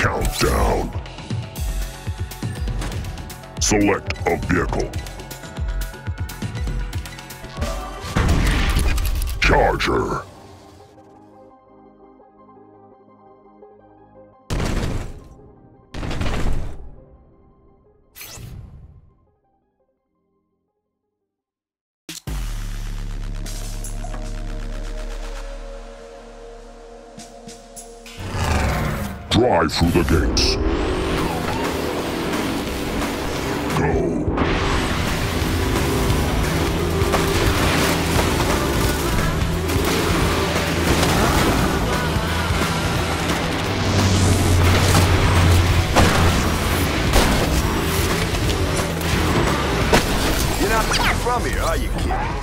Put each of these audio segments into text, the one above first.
Countdown. Select a vehicle. Charger. Drive through the gates. Go. You're not from here, are you, kid?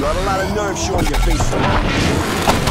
Got a lot of nerve showing your face.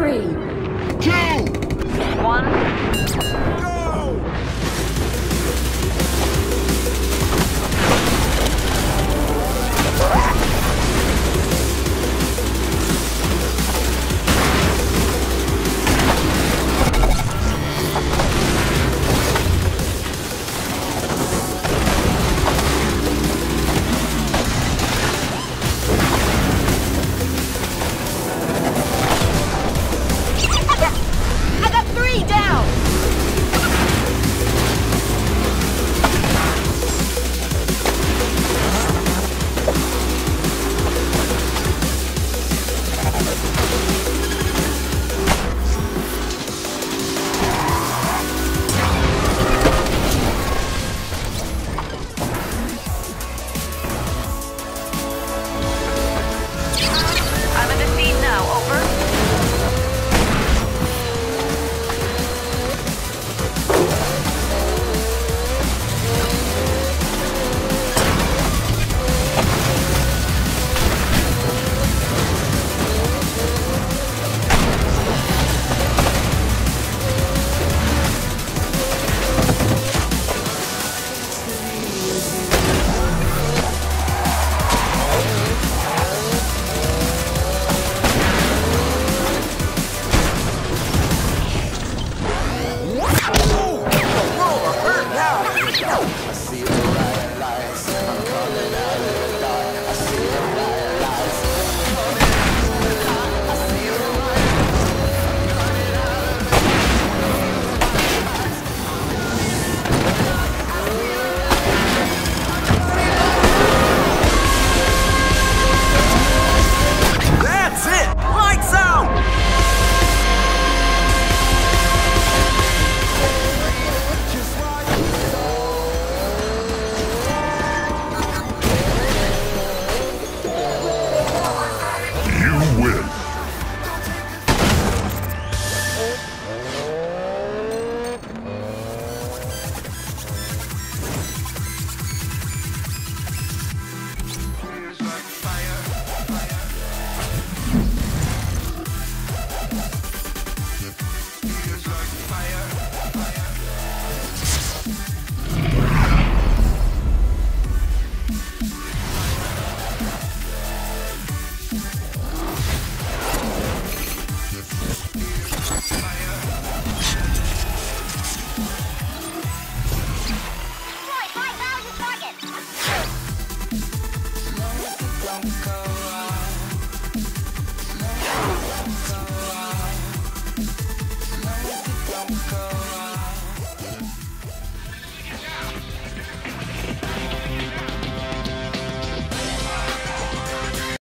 Three, Two. one, Go!